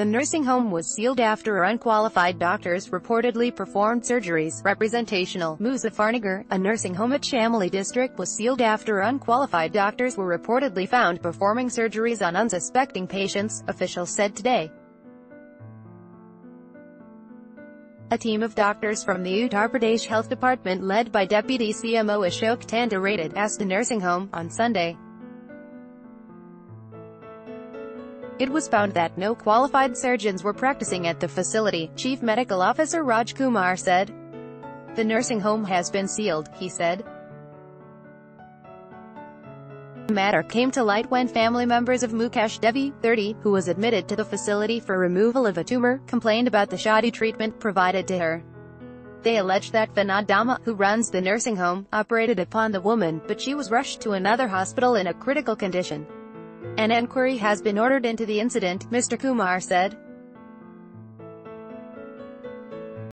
The nursing home was sealed after unqualified doctors reportedly performed surgeries. Representational Muzaffarnagar, a nursing home at Shamli district was sealed after unqualified doctors were reportedly found performing surgeries on unsuspecting patients, officials said today. A team of doctors from the Uttar Pradesh Health Department led by Deputy CMO Ashok Tanda raided Aster nursing home on Sunday. It was found that no qualified surgeons were practicing at the facility, Chief Medical Officer Raj Kumar said. The nursing home has been sealed, he said. The matter came to light when family members of Mukesh Devi, 30, who was admitted to the facility for removal of a tumor, complained about the shoddy treatment provided to her. They alleged that Vinod Dama, who runs the nursing home, operated upon the woman, but she was rushed to another hospital in a critical condition. An enquiry has been ordered into the incident, Mr. Kumar said.